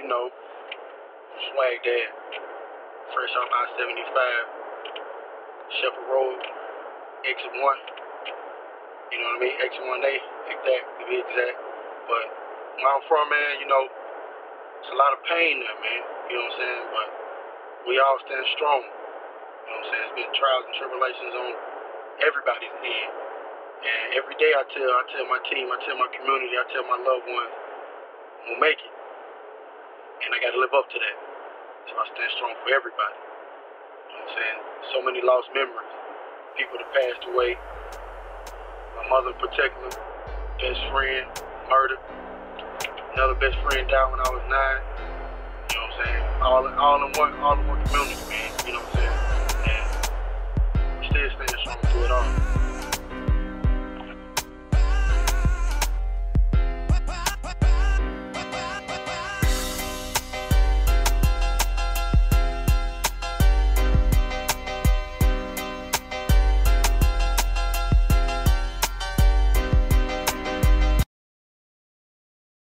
you know, swag dad, fresh off I 75, Shepherd Road, exit 1. You know what I mean? Exit 1A, exact, to be exact. But where I'm from, man, you know, it's a lot of pain there, man. You know what I'm saying? But we all stand strong. You know what I'm saying? It's been trials and tribulations on everybody's end. And every day I tell I tell my team, I tell my community, I tell my loved ones, we'll make it. And I gotta live up to that. So I stand strong for everybody. You know what I'm saying? So many lost memories. People that passed away. My mother in particular, best friend, murdered. Another best friend died when I was nine. You know what I'm saying? All all in one all in one community.